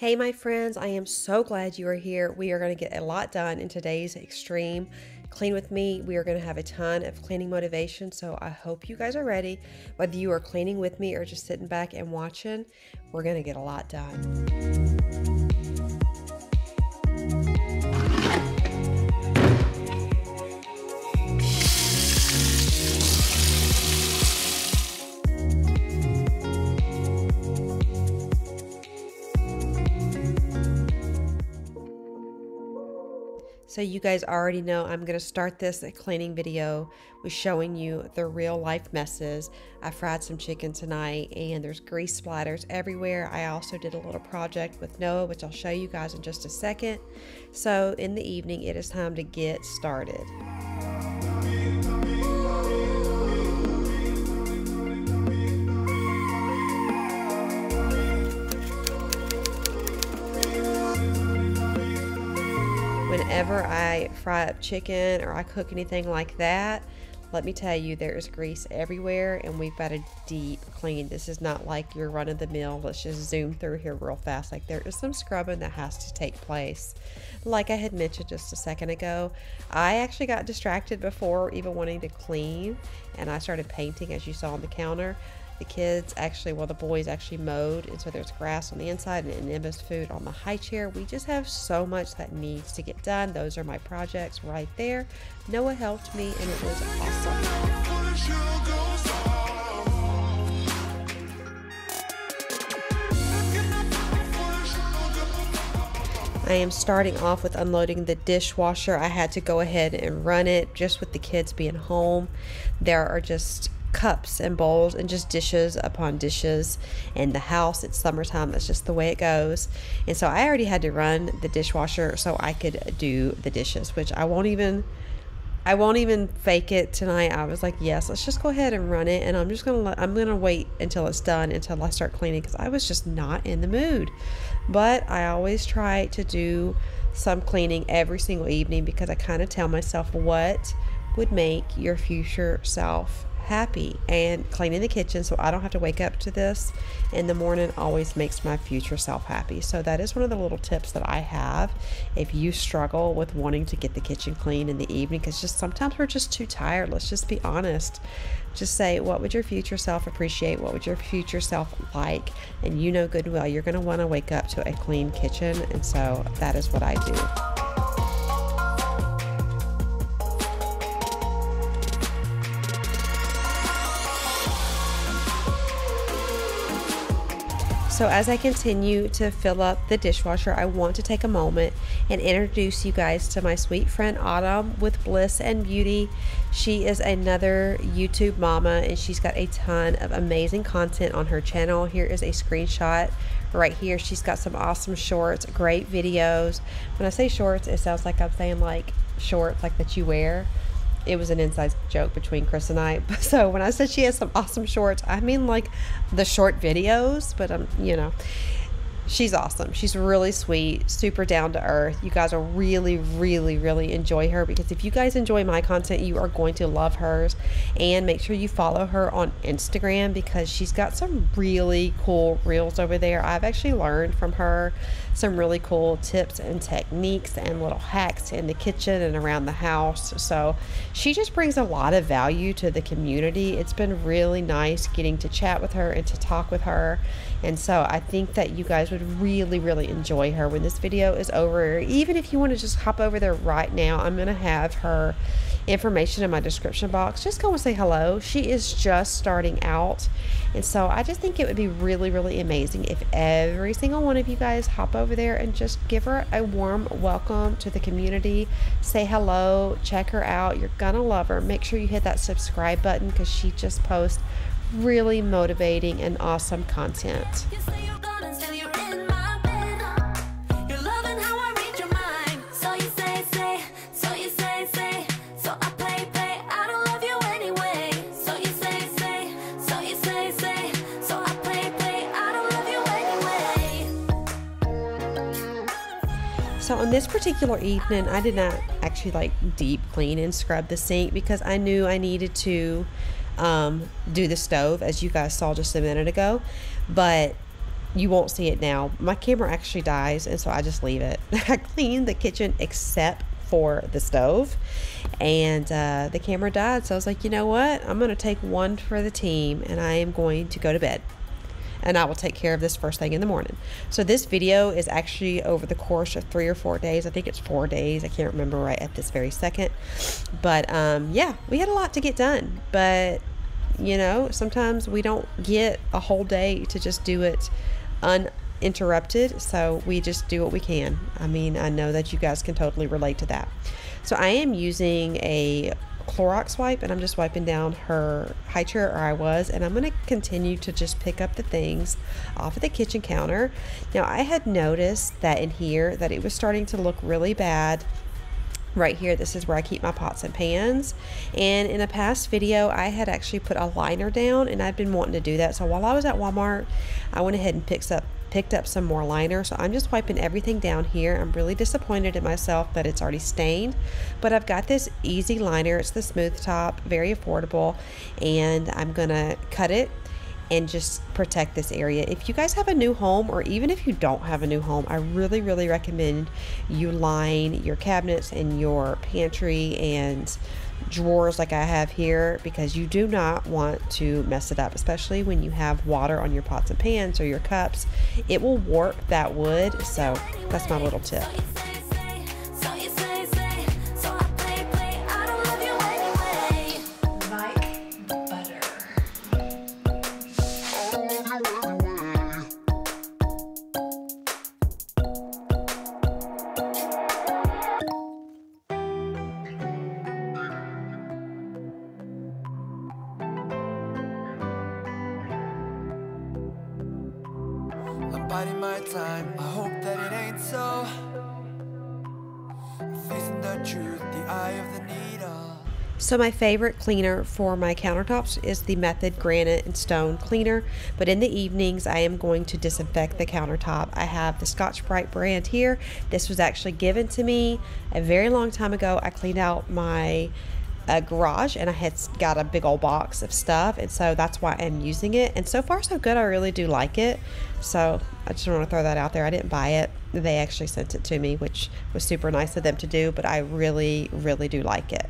Hey, my friends, I am so glad you are here. We are going to get a lot done in today's extreme clean with me. We are going to have a ton of cleaning motivation, so I hope you guys are ready. Whether you are cleaning with me or just sitting back and watching, we're going to get a lot done. So you guys already know I'm going to start this cleaning video with showing you the real life messes. I fried some chicken tonight and there's grease splatters everywhere. I also did a little project with Noah, which I'll show you guys in just a second. So in the evening, it is time to get started. Whenever I fry up chicken or I cook anything like that, let me tell you, there is grease everywhere and we've got a deep clean. This is not like your run of the mill. Let's just zoom through here real fast. Like there is some scrubbing that has to take place. Like I had mentioned just a second ago, I actually got distracted before even wanting to clean and I started painting as you saw on the counter the kids actually, well, the boys actually mowed, and so there's grass on the inside and Emma's food on the high chair. We just have so much that needs to get done. Those are my projects right there. Noah helped me, and it was awesome. I am starting off with unloading the dishwasher. I had to go ahead and run it just with the kids being home. There are just cups and bowls and just dishes upon dishes in the house. It's summertime, that's just the way it goes. And so I already had to run the dishwasher so I could do the dishes, which I won't even I won't even fake it tonight. I was like, yes, let's just go ahead and run it and I'm just going to I'm to wait until it's done until I start cleaning cuz I was just not in the mood. But I always try to do some cleaning every single evening because I kind of tell myself what would make your future self happy and cleaning the kitchen so I don't have to wake up to this in the morning always makes my future self happy. So that is one of the little tips that I have if you struggle with wanting to get the kitchen clean in the evening because just sometimes we're just too tired. Let's just be honest. Just say what would your future self appreciate? What would your future self like? And you know good and well you're going to want to wake up to a clean kitchen and so that is what I do. So as I continue to fill up the dishwasher, I want to take a moment and introduce you guys to my sweet friend Autumn with Bliss and Beauty. She is another YouTube mama and she's got a ton of amazing content on her channel. Here is a screenshot right here. She's got some awesome shorts, great videos. When I say shorts, it sounds like I'm saying like shorts like that you wear it was an inside joke between Chris and I. So when I said she has some awesome shorts, I mean like the short videos, but I'm, um, you know, she's awesome. She's really sweet, super down to earth. You guys will really, really, really enjoy her because if you guys enjoy my content, you are going to love hers. And make sure you follow her on Instagram because she's got some really cool reels over there. I've actually learned from her some really cool tips and techniques and little hacks in the kitchen and around the house. So she just brings a lot of value to the community. It's been really nice getting to chat with her and to talk with her. And so I think that you guys would really, really enjoy her when this video is over. Even if you want to just hop over there right now, I'm going to have her information in my description box. Just go and say hello. She is just starting out. And so I just think it would be really, really amazing if every single one of you guys hop over there and just give her a warm welcome to the community. Say hello, check her out. You're going to love her. Make sure you hit that subscribe button because she just posts really motivating and awesome content. On this particular evening, I did not actually like deep clean and scrub the sink because I knew I needed to um, do the stove, as you guys saw just a minute ago. But you won't see it now. My camera actually dies, and so I just leave it. I clean the kitchen except for the stove, and uh, the camera died. So I was like, you know what? I'm going to take one for the team, and I am going to go to bed. And I will take care of this first thing in the morning. So, this video is actually over the course of three or four days. I think it's four days. I can't remember right at this very second. But um, yeah, we had a lot to get done. But you know, sometimes we don't get a whole day to just do it uninterrupted. So we just do what we can. I mean, I know that you guys can totally relate to that. So I am using a Clorox wipe and I'm just wiping down her high chair or I was and I'm going to continue to just pick up the things off of the kitchen counter. Now I had noticed that in here that it was starting to look really bad. Right here this is where I keep my pots and pans. And in a past video I had actually put a liner down and I've been wanting to do that. So while I was at Walmart I went ahead and picked up picked up some more liner. So I'm just wiping everything down here. I'm really disappointed in myself that it's already stained but I've got this easy liner. It's the smooth top very affordable and I'm gonna cut it and just protect this area. If you guys have a new home, or even if you don't have a new home, I really, really recommend you line your cabinets and your pantry and drawers like I have here because you do not want to mess it up, especially when you have water on your pots and pans or your cups. It will warp that wood, so that's my little tip. So my favorite cleaner for my countertops is the Method Granite and Stone Cleaner, but in the evenings I am going to disinfect the countertop. I have the Scotch-Brite brand here. This was actually given to me a very long time ago. I cleaned out my a garage and I had got a big old box of stuff and so that's why I'm using it and so far so good I really do like it so I just want to throw that out there I didn't buy it they actually sent it to me which was super nice of them to do but I really really do like it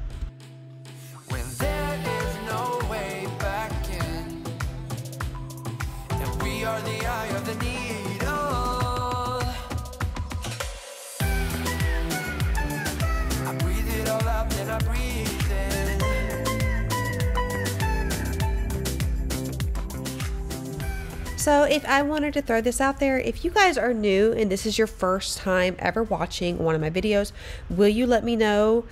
So, if I wanted to throw this out there, if you guys are new and this is your first time ever watching one of my videos, will you let me know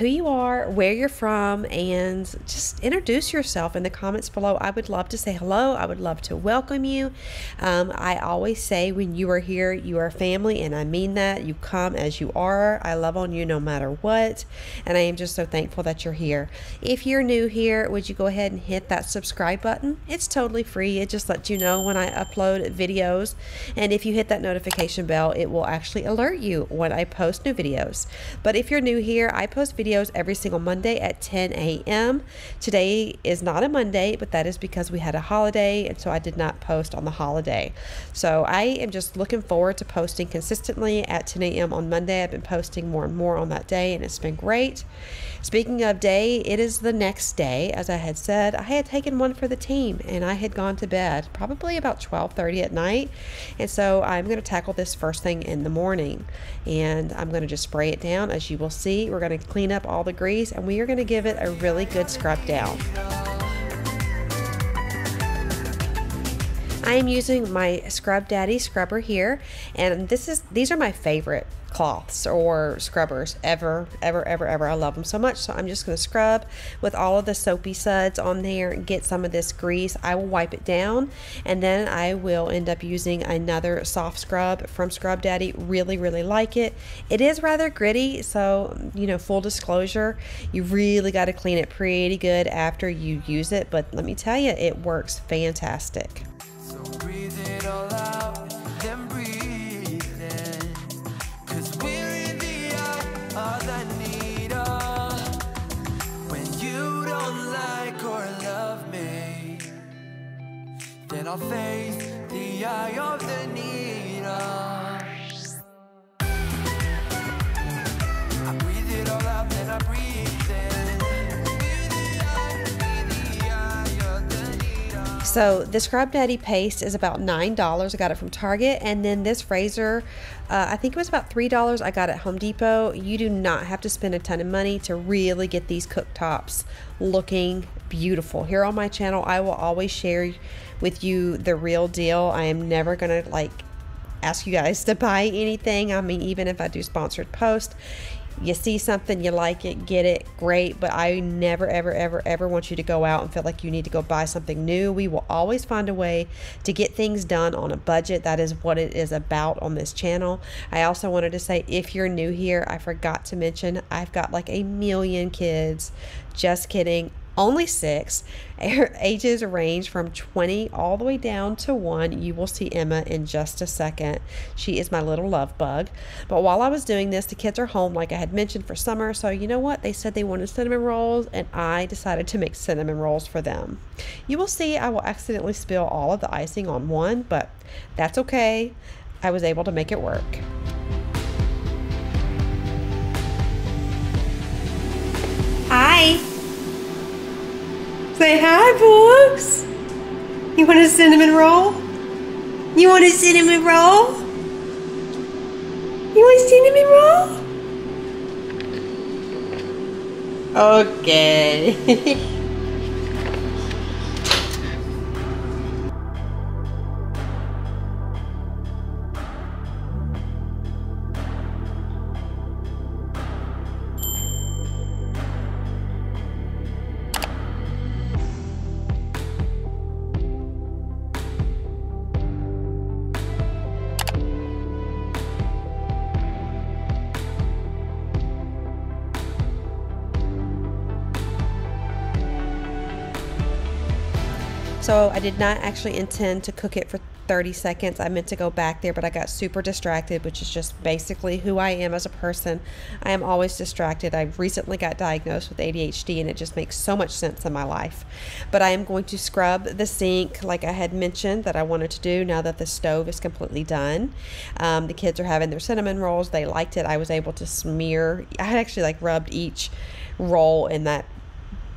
who you are, where you're from, and just introduce yourself in the comments below. I would love to say hello. I would love to welcome you. Um, I always say when you are here, you are family, and I mean that. You come as you are. I love on you no matter what, and I am just so thankful that you're here. If you're new here, would you go ahead and hit that subscribe button? It's totally free. It just lets you know when I upload videos, and if you hit that notification bell, it will actually alert you when I post new videos. But if you're new here, I post videos every single Monday at 10 a.m. Today is not a Monday, but that is because we had a holiday, and so I did not post on the holiday. So I am just looking forward to posting consistently at 10 a.m. on Monday. I've been posting more and more on that day, and it's been great. Speaking of day, it is the next day. As I had said, I had taken one for the team, and I had gone to bed probably about 12:30 at night, and so I'm going to tackle this first thing in the morning, and I'm going to just spray it down. As you will see, we're going to clean clean up all the grease and we are going to give it a really good scrub down. I am using my Scrub Daddy scrubber here and this is these are my favorite cloths or scrubbers ever, ever, ever, ever. I love them so much. So I'm just going to scrub with all of the soapy suds on there and get some of this grease. I will wipe it down and then I will end up using another soft scrub from Scrub Daddy. Really, really like it. It is rather gritty. So, you know, full disclosure, you really got to clean it pretty good after you use it. But let me tell you, it works fantastic. So I'll face the eye of the needle. I breathe it all out, then I breathe. So the Scrub Daddy paste is about nine dollars. I got it from Target, and then this razor, uh, I think it was about three dollars. I got at Home Depot. You do not have to spend a ton of money to really get these cooktops looking beautiful. Here on my channel, I will always share with you the real deal. I am never gonna like ask you guys to buy anything. I mean, even if I do sponsored post, you see something, you like it, get it, great. But I never, ever, ever, ever want you to go out and feel like you need to go buy something new. We will always find a way to get things done on a budget. That is what it is about on this channel. I also wanted to say if you're new here, I forgot to mention I've got like a million kids. Just kidding only six. Ages range from 20 all the way down to one. You will see Emma in just a second. She is my little love bug. But while I was doing this, the kids are home, like I had mentioned, for summer. So, you know what? They said they wanted cinnamon rolls, and I decided to make cinnamon rolls for them. You will see I will accidentally spill all of the icing on one, but that's okay. I was able to make it work. Hi. Say hi, Books. You want a cinnamon roll? You want a cinnamon roll? You want a cinnamon roll? Okay. So I did not actually intend to cook it for 30 seconds. I meant to go back there, but I got super distracted, which is just basically who I am as a person. I am always distracted. I recently got diagnosed with ADHD, and it just makes so much sense in my life. But I am going to scrub the sink, like I had mentioned that I wanted to do now that the stove is completely done. Um, the kids are having their cinnamon rolls. They liked it. I was able to smear, I had actually like rubbed each roll in that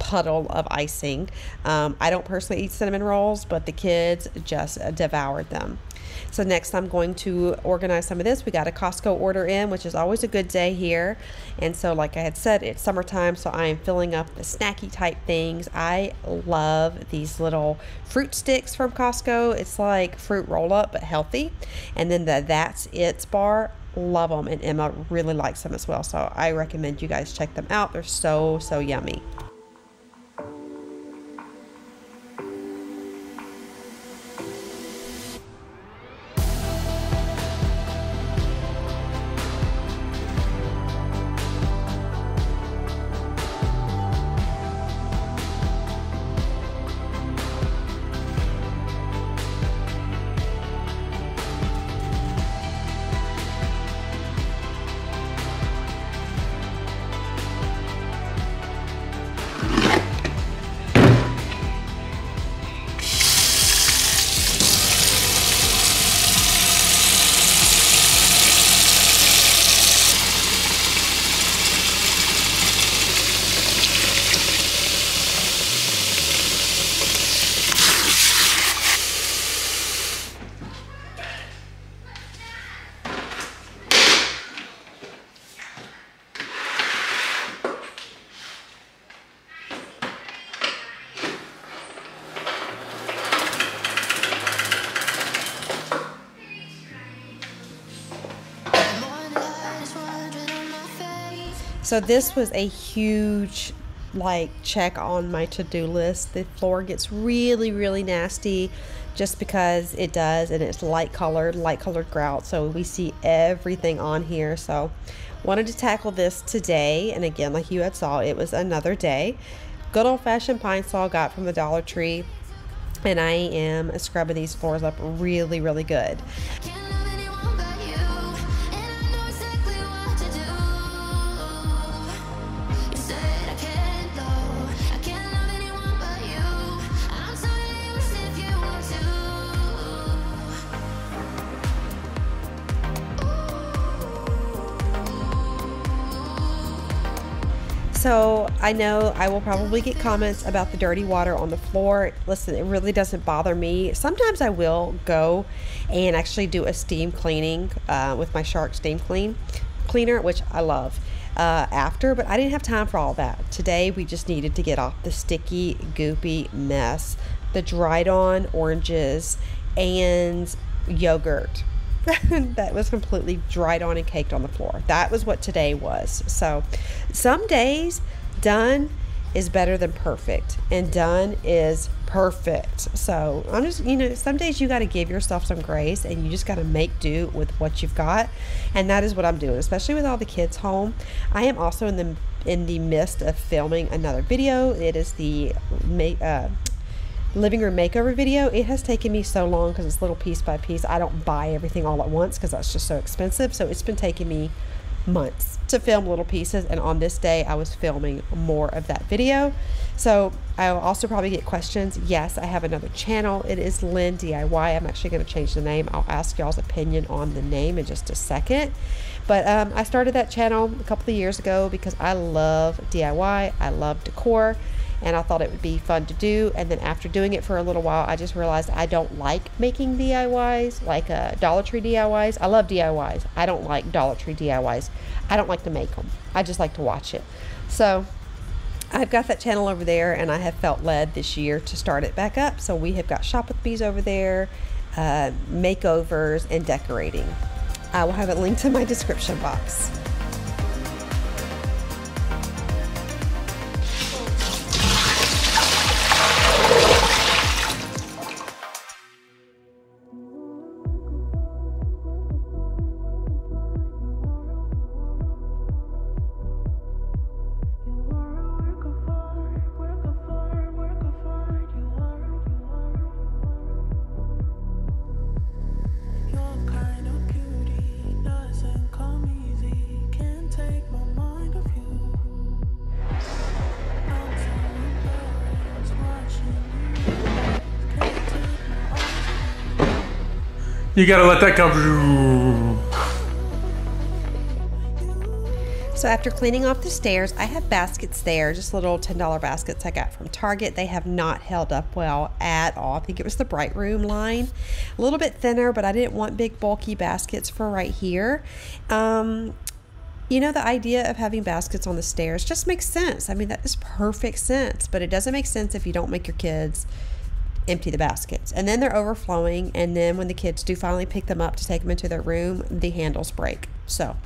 puddle of icing. Um, I don't personally eat cinnamon rolls, but the kids just devoured them. So next I'm going to organize some of this. We got a Costco order in, which is always a good day here. And so like I had said, it's summertime, so I am filling up the snacky type things. I love these little fruit sticks from Costco. It's like fruit roll up, but healthy. And then the That's It's bar, love them. And Emma really likes them as well. So I recommend you guys check them out. They're so, so yummy. So this was a huge like check on my to-do list. The floor gets really really nasty just because it does and it's light colored, light colored grout. So we see everything on here. So wanted to tackle this today and again like you had saw it was another day. Good old fashioned Pine-Sol got from the Dollar Tree and I am scrubbing these floors up really really good. So I know I will probably get comments about the dirty water on the floor. Listen, it really doesn't bother me. Sometimes I will go and actually do a steam cleaning uh, with my Shark Steam Clean cleaner, which I love. Uh, after, but I didn't have time for all that. Today we just needed to get off the sticky, goopy mess, the dried on oranges, and yogurt that was completely dried on and caked on the floor. That was what today was. So, some days done is better than perfect, and done is perfect. So, I'm just, you know, some days you got to give yourself some grace and you just got to make do with what you've got. And that is what I'm doing, especially with all the kids home. I am also in the in the midst of filming another video. It is the uh, living room makeover video. It has taken me so long because it's little piece by piece. I don't buy everything all at once because that's just so expensive. So it's been taking me months to film little pieces. And on this day, I was filming more of that video. So I'll also probably get questions. Yes, I have another channel. It is Lynn DIY. I'm actually going to change the name. I'll ask y'all's opinion on the name in just a second. But um, I started that channel a couple of years ago because I love DIY. I love decor and I thought it would be fun to do. And then after doing it for a little while, I just realized I don't like making DIYs, like uh, Dollar Tree DIYs. I love DIYs. I don't like Dollar Tree DIYs. I don't like to make them. I just like to watch it. So I've got that channel over there, and I have felt led this year to start it back up. So we have got Shop with Bees over there, uh, makeovers, and decorating. I will have it linked in my description box. You gotta let that come. So after cleaning off the stairs, I have baskets there, just little $10 baskets I got from Target. They have not held up well at all. I think it was the Brightroom line. A little bit thinner, but I didn't want big bulky baskets for right here. Um, you know, the idea of having baskets on the stairs just makes sense. I mean, that is perfect sense, but it doesn't make sense if you don't make your kids empty the baskets. And then they're overflowing. And then when the kids do finally pick them up to take them into their room, the handles break. So,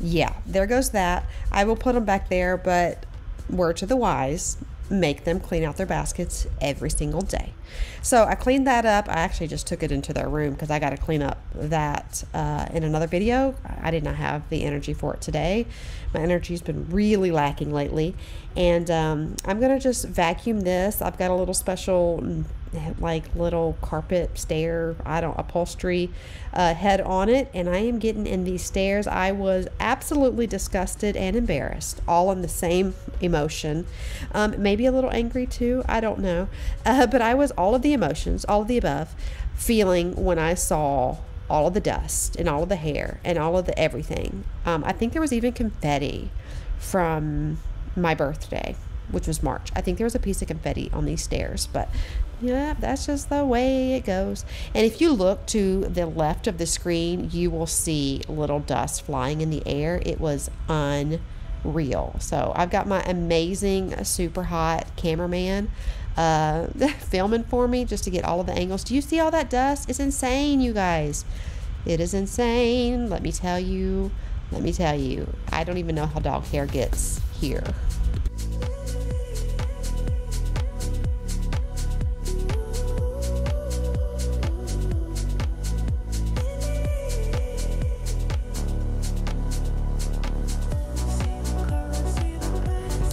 yeah, there goes that. I will put them back there, but word to the wise, make them clean out their baskets every single day. So I cleaned that up. I actually just took it into their room because I got to clean up that uh, in another video. I did not have the energy for it today. My energy's been really lacking lately. And um, I'm going to just vacuum this. I've got a little special like little carpet stair i don't upholstery uh, head on it and i am getting in these stairs. I was absolutely disgusted and embarrassed all in the same emotion. Um, maybe a little angry too i don't know. Uh, but i was all of the emotions all of the above feeling when i saw all of the dust and all of the hair and all of the everything. Um, i think there was even confetti from my birthday which was March. I think there was a piece of confetti on these stairs, but yeah, that's just the way it goes. And if you look to the left of the screen, you will see little dust flying in the air. It was unreal. So I've got my amazing, super hot cameraman uh, filming for me just to get all of the angles. Do you see all that dust? It's insane, you guys. It is insane. Let me tell you. Let me tell you. I don't even know how dog hair gets here.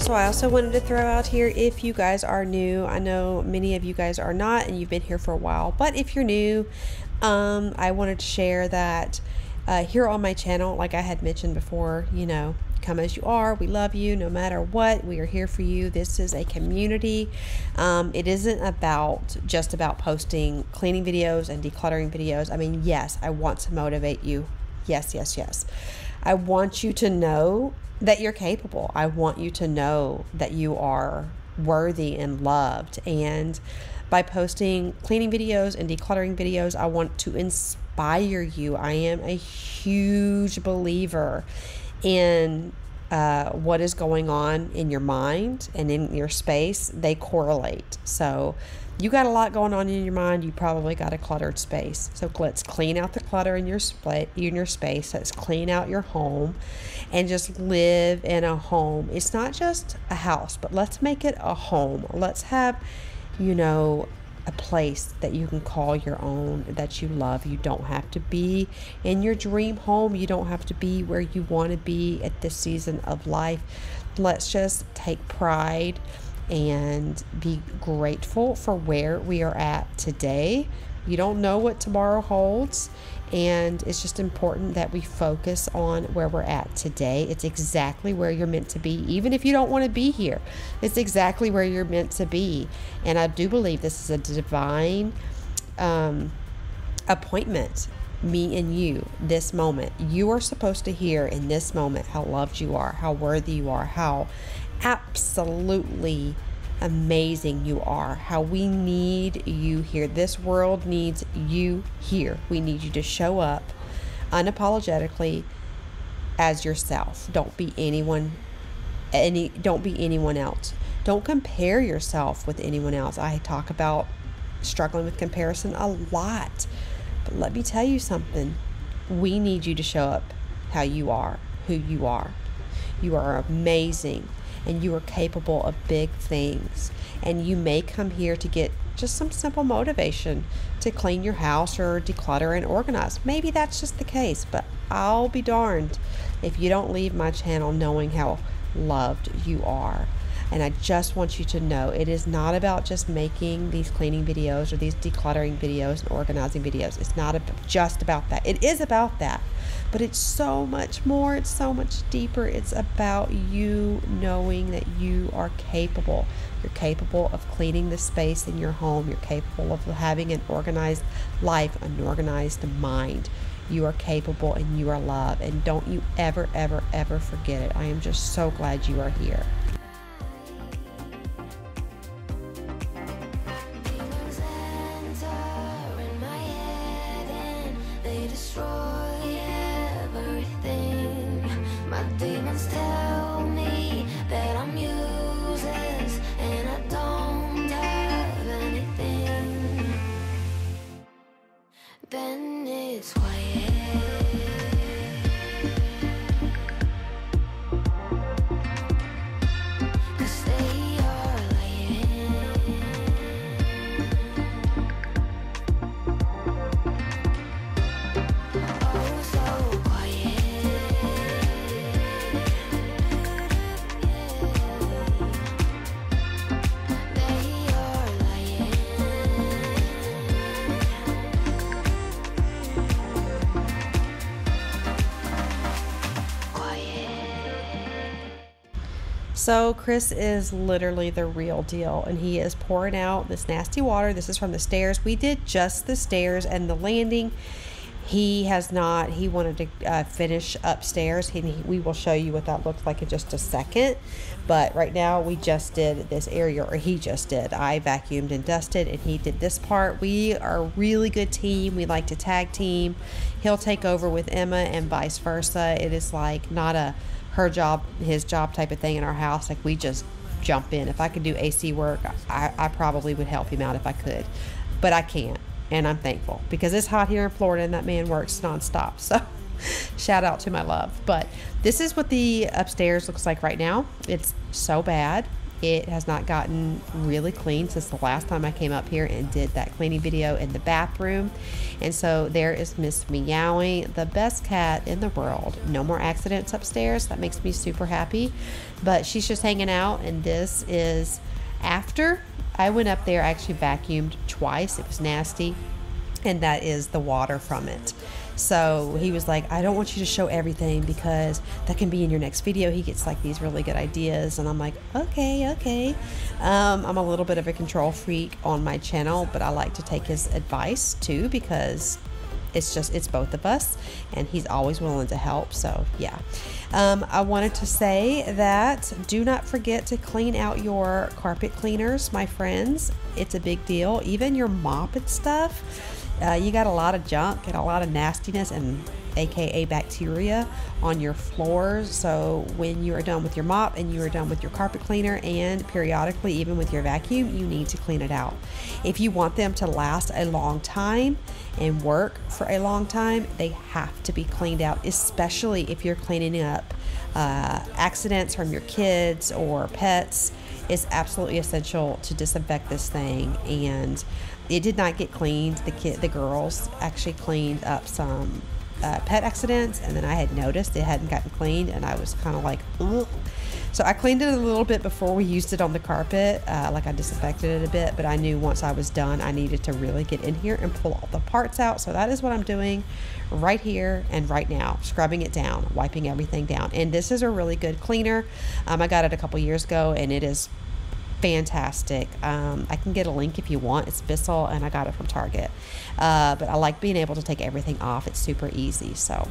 So I also wanted to throw out here if you guys are new, I know many of you guys are not and you've been here for a while, but if you're new, um, I wanted to share that uh, here on my channel, like I had mentioned before, you know, come as you are. We love you no matter what. We are here for you. This is a community. Um, it isn't about just about posting cleaning videos and decluttering videos. I mean, yes, I want to motivate you. Yes, yes, yes. I want you to know that you're capable. I want you to know that you are worthy and loved. And by posting cleaning videos and decluttering videos, I want to inspire you. I am a huge believer in uh, what is going on in your mind and in your space. They correlate. So, you got a lot going on in your mind. You probably got a cluttered space. So let's clean out the clutter in your spa- in your space. Let's clean out your home, and just live in a home. It's not just a house, but let's make it a home. Let's have, you know, a place that you can call your own that you love. You don't have to be in your dream home. You don't have to be where you want to be at this season of life. Let's just take pride and be grateful for where we are at today. You don't know what tomorrow holds, and it's just important that we focus on where we're at today. It's exactly where you're meant to be, even if you don't want to be here. It's exactly where you're meant to be. And I do believe this is a divine um, appointment me and you this moment. You are supposed to hear in this moment how loved you are, how worthy you are, how absolutely amazing you are, how we need you here. This world needs you here. We need you to show up unapologetically as yourself. Don't be anyone any don't be anyone else. Don't compare yourself with anyone else. I talk about struggling with comparison a lot. But let me tell you something. We need you to show up how you are, who you are. You are amazing and you are capable of big things. And you may come here to get just some simple motivation to clean your house or declutter and organize. Maybe that's just the case, but I'll be darned if you don't leave my channel knowing how loved you are. And I just want you to know it is not about just making these cleaning videos or these decluttering videos and organizing videos. It's not just about that. It is about that, but it's so much more. It's so much deeper. It's about you knowing that you are capable. You're capable of cleaning the space in your home. You're capable of having an organized life, an organized mind. You are capable and you are loved. And don't you ever, ever, ever forget it. I am just so glad you are here. So Chris is literally the real deal, and he is pouring out this nasty water. This is from the stairs. We did just the stairs and the landing. He has not. He wanted to uh, finish upstairs. He, we will show you what that looks like in just a second. But right now, we just did this area, or he just did. I vacuumed and dusted, and he did this part. We are a really good team. We like to tag team. He'll take over with Emma, and vice versa. It is like not a her job, his job type of thing in our house. Like we just jump in. If I could do AC work, I, I probably would help him out if I could, but I can't. And I'm thankful because it's hot here in Florida and that man works nonstop. So shout out to my love. But this is what the upstairs looks like right now. It's so bad. It has not gotten really clean since the last time I came up here and did that cleaning video in the bathroom. And so there is Miss Meowing, the best cat in the world. No more accidents upstairs. That makes me super happy. But she's just hanging out, and this is after I went up there. I actually vacuumed twice. It was nasty, and that is the water from it. So he was like, I don't want you to show everything because that can be in your next video. He gets like these really good ideas. And I'm like, okay, okay. Um, I'm a little bit of a control freak on my channel, but I like to take his advice too because it's just it's both of us and he's always willing to help so yeah um, i wanted to say that do not forget to clean out your carpet cleaners my friends it's a big deal even your mop and stuff uh, you got a lot of junk and a lot of nastiness and aka bacteria on your floors. So when you are done with your mop and you are done with your carpet cleaner and periodically even with your vacuum you need to clean it out. If you want them to last a long time and work for a long time they have to be cleaned out especially if you're cleaning up uh, accidents from your kids or pets it's absolutely essential to disinfect this thing and it did not get cleaned the kid the girls actually cleaned up some uh, pet accidents and then i had noticed it hadn't gotten cleaned and i was kind of like Ugh. So i cleaned it a little bit before we used it on the carpet uh, like i disinfected it a bit but i knew once i was done i needed to really get in here and pull all the parts out so that is what i'm doing right here and right now scrubbing it down wiping everything down and this is a really good cleaner um, i got it a couple years ago and it is fantastic. Um, I can get a link if you want. It's Bissell, and I got it from Target. Uh, but I like being able to take everything off. It's super easy. So.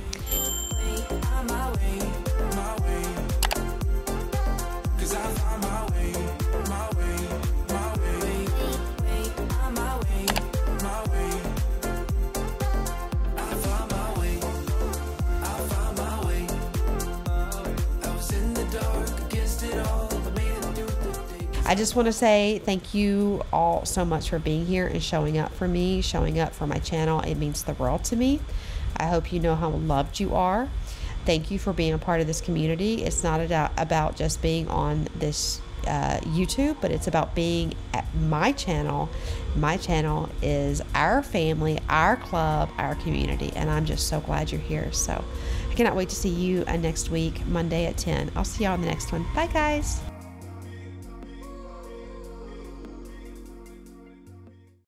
I just want to say thank you all so much for being here and showing up for me, showing up for my channel. It means the world to me. I hope you know how loved you are. Thank you for being a part of this community. It's not about just being on this uh, YouTube, but it's about being at my channel. My channel is our family, our club, our community, and I'm just so glad you're here. So I cannot wait to see you uh, next week, Monday at 10. I'll see y'all in the next one. Bye, guys.